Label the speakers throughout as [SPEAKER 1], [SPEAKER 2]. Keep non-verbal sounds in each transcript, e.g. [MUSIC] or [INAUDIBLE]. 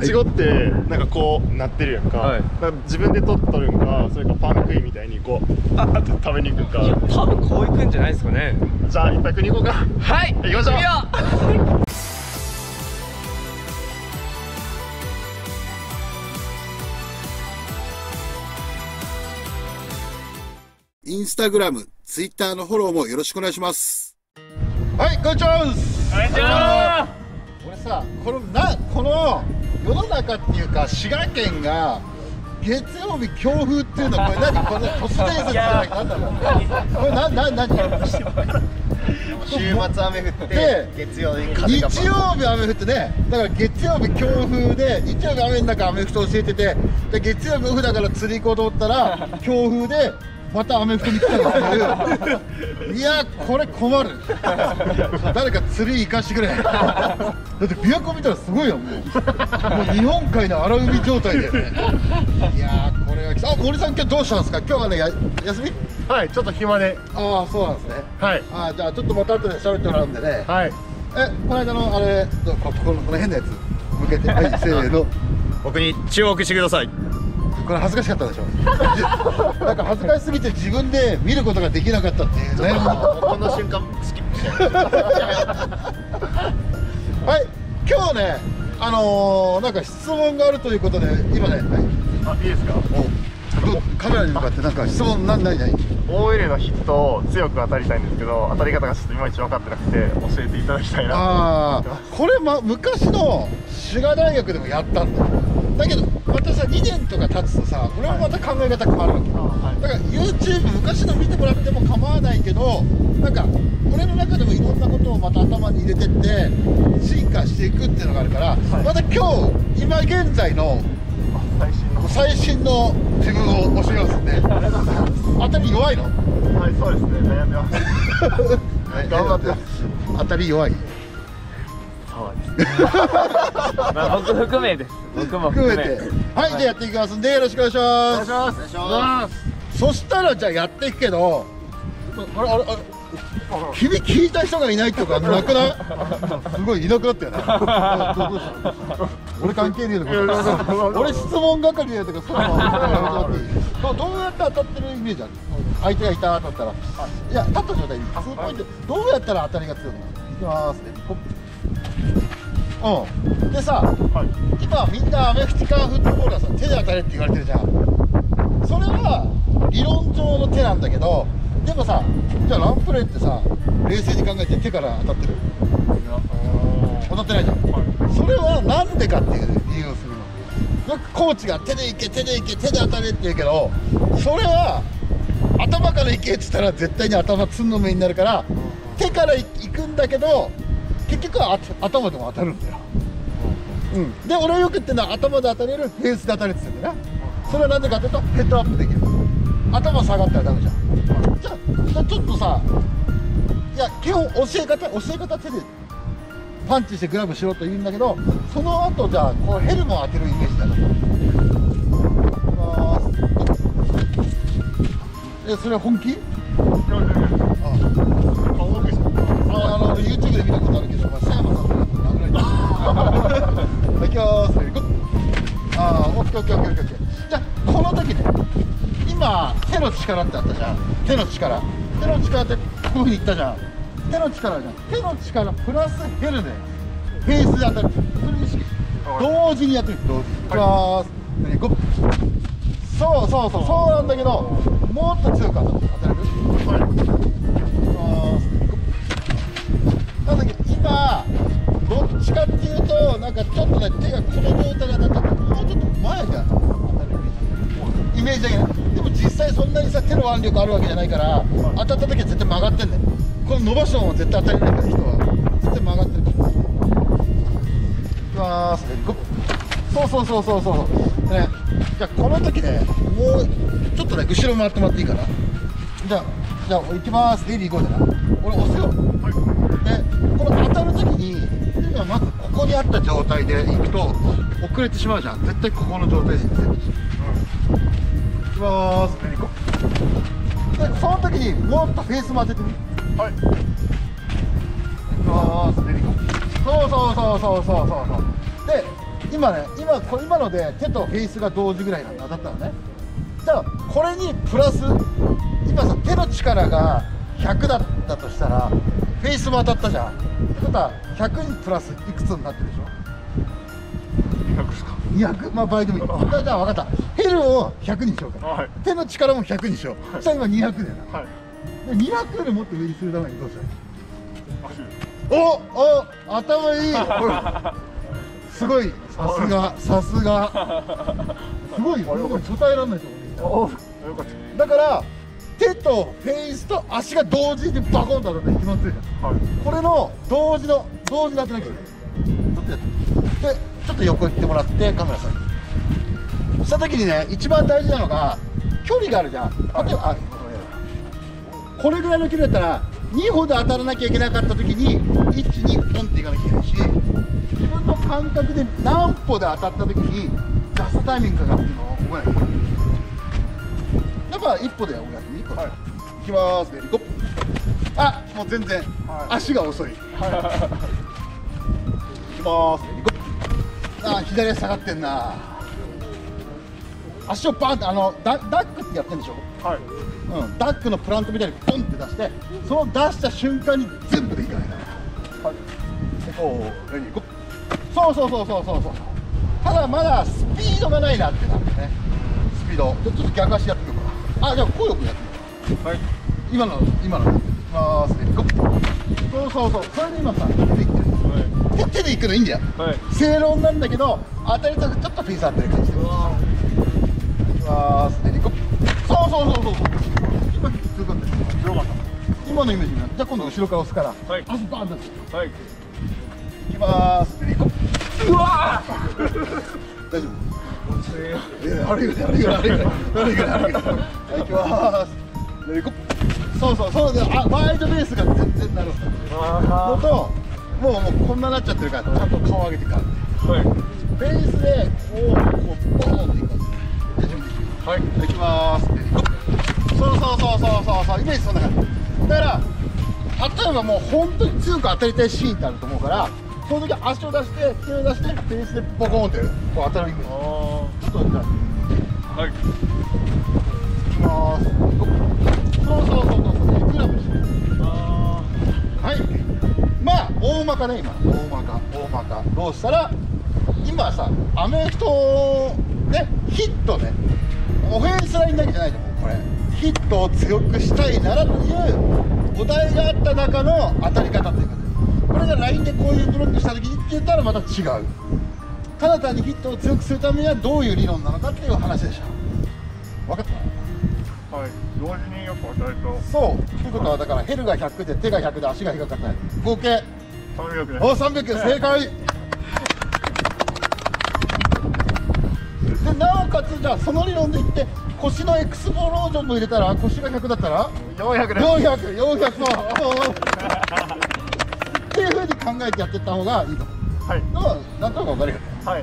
[SPEAKER 1] いちごってなんかこうなってるやんか,、
[SPEAKER 2] はい
[SPEAKER 1] か自分で取っとるんかそれかパン食いみたいにこうあって食べに行くんか
[SPEAKER 2] 多分こういくんじゃないですかね
[SPEAKER 1] じゃあいっぱい食いに行こうか
[SPEAKER 2] はい
[SPEAKER 1] 行きましょう
[SPEAKER 3] インスタグラム、ツイッターのフォローもよろしくお願いします。
[SPEAKER 4] はい、こんにちは
[SPEAKER 2] こんにちは
[SPEAKER 4] 俺さ、このなこの世の中っていうか滋賀県が月曜日強風っていうのはこれ何これ都市伝説じゃないなんだろうこれなな何
[SPEAKER 1] 週末雨降って月曜日
[SPEAKER 4] 日曜日雨降ってねだから月曜日強風で日曜日雨の中雨降って教えててで月曜日オフだから釣り行こうと思ったら強風でまた雨降りに来たっていういやこれ困る。誰か釣り行かしてくれ。だって琵琶湖見たらすごいよもう。もう日本海の荒海状態だよねいやーこれはきあ森さん今日どうしたんですか？今日はねや休み？
[SPEAKER 1] はいちょっと暇で。
[SPEAKER 4] ああそうなんですね。
[SPEAKER 1] はい。
[SPEAKER 4] あーじゃあちょっとまた後で喋ってもらうんでね。
[SPEAKER 1] はい。
[SPEAKER 4] えこの間のあれここのこの変なやつ向けて。はいせーの。
[SPEAKER 1] 僕に注目してください
[SPEAKER 4] これ恥ずかしかったでしょ。なんか恥ずかしすぎて自分で見ることができなかったっていうね。
[SPEAKER 1] この瞬間スキップして
[SPEAKER 4] はい。今日ねあのー、なんか質問があるということで今ね、はい、
[SPEAKER 1] あいいですか？
[SPEAKER 4] どカメラに向かってなんか質問何何何
[SPEAKER 1] OL のヒットを強く当たりたいんですけど当たり方がちょっといまいち分かってなくて教えていただきたいな
[SPEAKER 4] ああこれ、ま、昔の滋賀大学でもやったんだよだけどまたさ2年とか経つとさ俺もまた考え方変わるわけ、
[SPEAKER 1] はい。
[SPEAKER 4] だから YouTube 昔の見てもらっても構わないけどなんか俺の中でもいろんなことをまた頭に入れてって進化していくっていうのがあるから、また今日今現在の
[SPEAKER 1] 最新の。
[SPEAKER 4] 最新の自分を教えますんで [LAUGHS] 当たり弱いの？
[SPEAKER 1] はいそうですね。悩んでます。[LAUGHS] 頑張って。[LAUGHS]
[SPEAKER 4] 当たり弱い [LAUGHS]
[SPEAKER 2] まあ僕含めです。僕も含め。
[SPEAKER 4] 含めて。はい、じゃあやっていきますんでよろしくお願いします。
[SPEAKER 1] お願いします。
[SPEAKER 4] そしたらじゃあやっていくけどあれあれあれ君聞いた人がいないっていうかなくない？すごいいなくなったよねどうどうしたの俺関係ねえのか俺質問係やとかそういうのどどうやって当たってるイメージある？相手がいたと思ったら。いや立った状態。でツーポイント。どうやったら当たりが強くなる？いきます。ねうん。でさ
[SPEAKER 1] はい。
[SPEAKER 4] 今みんなアメフトかフットボールはさ手で当たれって言われてるじゃん。それは理論上の手なんだけどでもさじゃあランプレーってさ冷静に考えて手から当たってる？当たってないじゃん、それはなんでかっていう理由をするの。よくコーチが手でいけ手でいけ手で当たれって言うけどそれは頭からいけって言ったら絶対に頭つんの目になるから手からいくんだけど結局は頭でも当たるんだよ。うん、で俺はよく言ってるのは頭で当たれるフェースで当たれって言ってんだよな。それはなんでかっていうとヘッドアップできる。頭下がったらダメじゃん。じゃあちょっとさいや基本教え方教え方手でパンチしてグラブしろと言うんだけどその後じゃあこうヘルムを当てるイメージだからいきます。えそれは本気？で見たことあるけど、まあ、佐山さんとかと殴られてるい、行きます。ゴッああ、オッケーオッケーオッケーオッケー。じゃあ、この時ね、今、手の力ってあったじゃん。手の力。手の力って、こういうふうに言ったじゃん。手の力じゃん。手の力プラスヘルで、フェースで当たる。それ意識。同時にやってみて、同時に。いきます。レディーゴッそうそうそう、そうなんだけど、もっと強く当たる。当たれるなんかちょっとね手がこの状態だともうちょっと前じゃん。イメージだけねでも実際そんなにさ手の腕力あるわけじゃないから当たった時は絶対曲がってんだよ。この伸ばしたまま絶対当たれないから人は。絶対曲がってるいきます。ねそうそうそうそうそう。ね。じゃあこの時ねもうちょっとね後ろ回ってもらっていいかな。じゃあじゃあ行きます。レディー行こうじゃな俺押すよ。でこの当たるときに手がまずここにあった状態で行くと遅れてしまうじゃん。絶対ここの状態で行って。る、うん、いきまーすでその時にもっとフェースも当ててみ。
[SPEAKER 1] はい。
[SPEAKER 4] いきまーすそうそうそうそうそうそうそう。で今ね今こ今ので手とフェイスが同時ぐらいなんだ。当たったのね。じゃあこれにプラス今さ手の力が100だったとしたらフェイスも当たったじゃん。ってことは100にプラスいくつになってるでしょ
[SPEAKER 1] ？200ですか。
[SPEAKER 4] 200まあ倍でもいい。じゃあ分かった。ヘルを100にしようか、
[SPEAKER 1] はい。
[SPEAKER 4] 手の力も100にしよう、そしたら今200だよな。
[SPEAKER 1] はい。
[SPEAKER 4] で200よりもっと上にするためにどうしたらおお頭いい。[LAUGHS] ほらすごい。さすがさすが。[LAUGHS] すごいよ。僕答えられないと思う。だから手とフェイスと足が同時にバコンと当たって決まってるじゃん
[SPEAKER 1] はい。
[SPEAKER 4] これの同時の同時に当てなきゃいけない。ちょっとやってでちょっと横行ってもらってカメラさんに。した時にね一番大事なのが距離があるじゃん。例えばあこれぐらいの距離だったら2歩で当たらなきゃいけなかった時に12ポンっていかなきゃいけないし自分の感覚で何歩で当たった時にジャストタイミングかかっていうのを覚えなきゃいけないやっぱ一歩でやってみ、はい、いきます。ね行こう。あもう全然、足が遅い、い、きます。あ左足下がってんな。足をバンってあのダダックってやってんでしょ？
[SPEAKER 1] はい。
[SPEAKER 4] うん、ダックのプラントみたいにポンって出してその出した瞬間に全部でいかないはい。おおレディーゴーそうそうそうそうそうそう。ただまだスピードがないなってなるんですね。スピード。ちょっと逆足やってあじゃあこうよくやってみよう。かはい。今の今の。やっていきますレディーゴーそうそうそう。それで今さ手でいってる手手で行くのいいんだよ
[SPEAKER 2] はい。
[SPEAKER 4] 正論なんだけど当たりとちょっとフェイス当てる感じで。いきますレディーゴーそうそうそうそう。そう今通過です
[SPEAKER 1] よかっ
[SPEAKER 4] 今のイメージになじゃあ今度後ろから押すから、
[SPEAKER 2] はい。
[SPEAKER 4] 足バーン出す
[SPEAKER 2] はい。
[SPEAKER 4] いきます。
[SPEAKER 2] うわ [LAUGHS]
[SPEAKER 4] 大丈夫？いやあれぐらいあれぐらいあれぐらいあれぐらいあれぐらいはい行きますレディー。ゴーそうそうそうであワイドベースが全然なるのともうもうこんななっちゃってるからちゃんと顔上げてから
[SPEAKER 2] はい
[SPEAKER 4] ベースでこうこうボーンっていく感じで準備
[SPEAKER 2] はい
[SPEAKER 4] いきますレディーゴーそうそうそうそうそうそうイメージそんな感じだから例えばもう本当に強く当たりたいシーンってあると思うからその時足を出して手を出してベースでボコンってこう当たるイメージ
[SPEAKER 2] あ
[SPEAKER 4] っとじゃあ
[SPEAKER 2] はい。
[SPEAKER 4] いきますそうそうそうそうそうクラブして
[SPEAKER 2] あ
[SPEAKER 4] はい。まあ大まかね今。大まか。大まか。どうしたら今さアメフトねヒットねオフェンスラインだけじゃないと思うこれヒットを強くしたいならというお題があった中の当たり方というかこれがラインでこういうブロックした時にって言ったらまた違う。ただ単にヒットを強くするためにはどういう理論なのかっていう話でした分かった？
[SPEAKER 1] はい。同時によく当たると。
[SPEAKER 4] そう。ということはだからヘルが100で手が100で足が低かった合計。
[SPEAKER 1] 300です。
[SPEAKER 4] お300正解。でなおかつじゃあその理論で言って腰のエクスプロージョンも入れたら腰が100だったら
[SPEAKER 1] ？400です。
[SPEAKER 4] 400400のっていうふうに考えてやっていった方がいいと。
[SPEAKER 1] はい。
[SPEAKER 4] なんとなく分かるよ。ね
[SPEAKER 1] はい。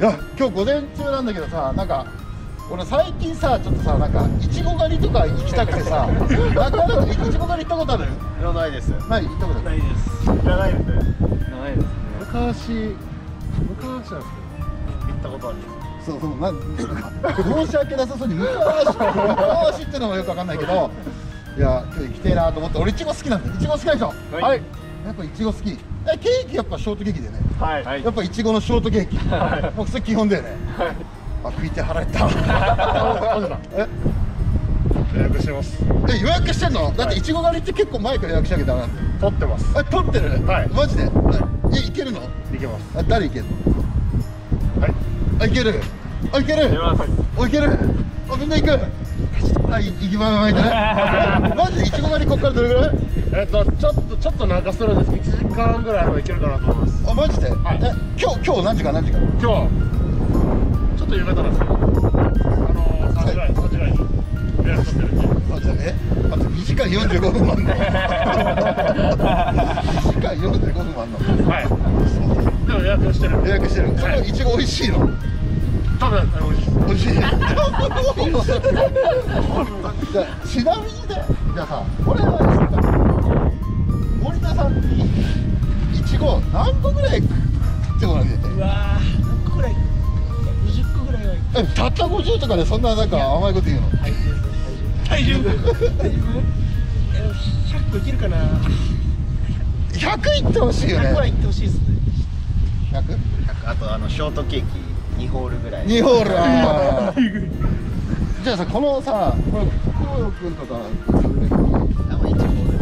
[SPEAKER 4] いや今日午前中なんだけどさなんか俺最近さちょっとさなんかいちご狩りとか行きたくてさ [LAUGHS] なかなかいちご狩り行ったことある？
[SPEAKER 1] いらないです。
[SPEAKER 4] ない？行ったこと
[SPEAKER 2] ないです。
[SPEAKER 1] いらないですね。
[SPEAKER 2] ないですね。
[SPEAKER 4] 昔昔なんですけど
[SPEAKER 1] 行ったことありま
[SPEAKER 4] そうそうなん申し訳なさそうに昔昔ってのもよくわかんないけどいや今日行きてえなと思って俺いちご好きなんだよ。いちご好きな人。
[SPEAKER 2] はい
[SPEAKER 4] やっぱいちご好き。えケーキやっぱショートケーキだよね。
[SPEAKER 1] すはい。
[SPEAKER 2] はい。
[SPEAKER 4] やっぱいちごのショートケーキ。もうそれ基本だよね。あ食いて腹減った。え [LAUGHS]
[SPEAKER 1] 予約してます。
[SPEAKER 4] え予約してんの？だっていちご狩りって結構前から予約しなきゃダメなんだよ
[SPEAKER 1] 撮ってます。
[SPEAKER 4] え取ってる？
[SPEAKER 1] はい。
[SPEAKER 4] マジで？えいけるの？
[SPEAKER 1] 行けます。
[SPEAKER 4] あ誰いけるの？
[SPEAKER 1] はい。
[SPEAKER 4] あいける。あいけるいける。あみんな行くはい行きまーいね。マジでいちご狩りこっからどれぐらい？
[SPEAKER 1] えっとちょっとちょっと長そうです。1時間ぐらいは行けるかなと思います。
[SPEAKER 4] あマジで、
[SPEAKER 1] はい。
[SPEAKER 4] え今日今日何時から？何時から？
[SPEAKER 1] 今日。ちょっと夕方なんですよ。あの3時ぐらい3時ぐらいに。予約取ってるんで
[SPEAKER 4] あじゃあえあと2時間45分あんの。2時間45分あんの。
[SPEAKER 1] はい。でも予約してるん
[SPEAKER 4] 予
[SPEAKER 1] で
[SPEAKER 4] 約してる。それいちご美味しいの？
[SPEAKER 1] 多分美味しい
[SPEAKER 4] ちなみにねじゃあさ俺は森田さんにいちご何個ぐらい食ってもらっててうわ
[SPEAKER 5] 何
[SPEAKER 2] 個
[SPEAKER 5] ぐらい50
[SPEAKER 2] 個
[SPEAKER 5] ぐらいは
[SPEAKER 4] えたった50とかでそんななんか甘いこと言うの
[SPEAKER 6] 体重体重いけるかな
[SPEAKER 4] いってほしいよ
[SPEAKER 6] ねはいってほしいですね
[SPEAKER 5] あとあのショートケーキ2ホールぐらい。
[SPEAKER 4] 2ホール。じゃあさこのさこれ福野君とか
[SPEAKER 5] あ1ホール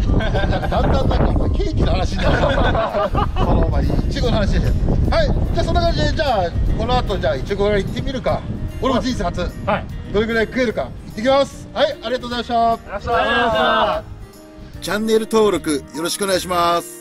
[SPEAKER 5] ずつ
[SPEAKER 4] なんかだんだんなんかケーキの話になるこのお前いちごの話ではい。じゃあそんな感じでじゃあこの後じゃあいちご狩り行ってみるか。俺も人生初。
[SPEAKER 1] はい。
[SPEAKER 4] どれぐらい食えるか。行ってきます。はいありがとうございました。
[SPEAKER 1] ありがとうございました。
[SPEAKER 3] チャンネル登録よろしくお願いします。